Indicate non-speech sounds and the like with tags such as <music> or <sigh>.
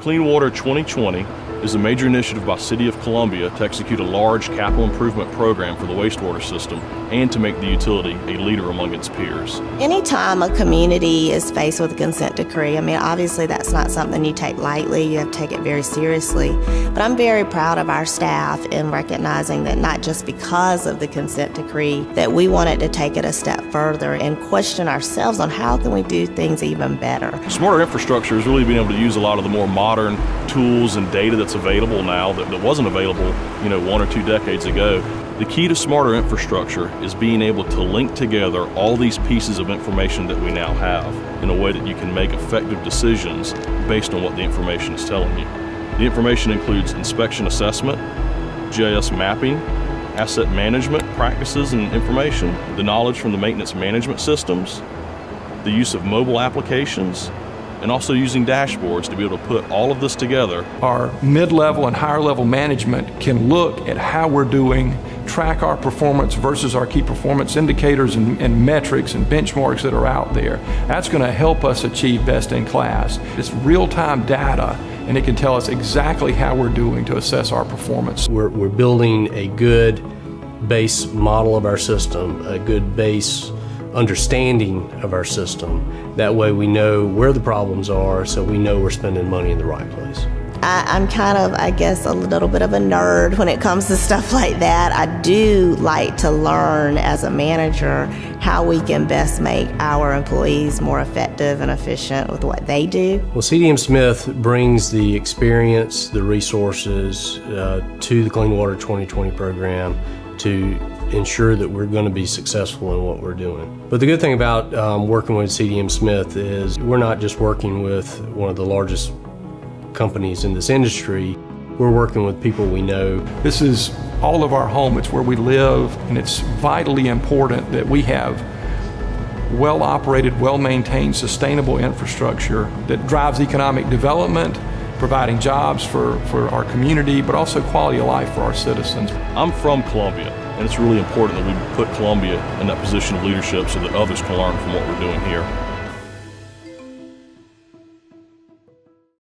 Clean Water 2020 is a major initiative by City of Columbia to execute a large capital improvement program for the wastewater system and to make the utility a leader among its peers. Anytime a community is faced with a consent decree, I mean, obviously that's not something you take lightly, you have to take it very seriously. But I'm very proud of our staff in recognizing that not just because of the consent decree, that we wanted to take it a step further and question ourselves on how can we do things even better. Smarter infrastructure is really being able to use a lot of the more modern tools and data that's available now that, that wasn't available, you know, one or two decades ago. The key to smarter infrastructure is being able to link together all these pieces of information that we now have in a way that you can make effective decisions based on what the information is telling you. The information includes inspection assessment, GIS mapping, asset management practices and information, the knowledge from the maintenance management systems, the use of mobile applications, and also using dashboards to be able to put all of this together. Our mid level and higher level management can look at how we're doing, track our performance versus our key performance indicators and, and metrics and benchmarks that are out there. That's going to help us achieve best in class. It's real time data and it can tell us exactly how we're doing to assess our performance. We're, we're building a good base model of our system, a good base understanding of our system. That way we know where the problems are so we know we're spending money in the right place. I, am kind of, I guess, a little bit of a nerd when it comes to <laughs> stuff like that. I do like to learn as a manager how we can best make our employees more effective and efficient with what they do. Well, CDM Smith brings the experience, the resources uh, to the Clean Water 2020 program to ensure that we're going to be successful in what we're doing. But the good thing about um, working with CDM Smith is we're not just working with one of the largest companies in this industry, we're working with people we know. This is all of our home, it's where we live, and it's vitally important that we have well operated, well maintained, sustainable infrastructure that drives economic development providing jobs for, for our community, but also quality of life for our citizens. I'm from Columbia, and it's really important that we put Columbia in that position of leadership so that others can learn from what we're doing here.